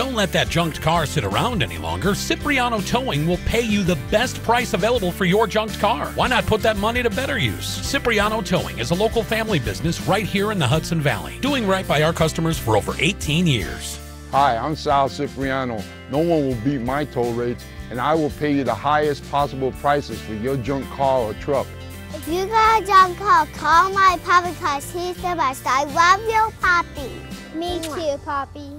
Don't let that junked car sit around any longer. Cipriano Towing will pay you the best price available for your junked car. Why not put that money to better use? Cipriano Towing is a local family business right here in the Hudson Valley, doing right by our customers for over 18 years. Hi, I'm Sal Cipriano. No one will beat my tow rates, and I will pay you the highest possible prices for your junk car or truck. If you got a junk car, call my Poppy because he's the best. I love you, Poppy. Me too, Poppy.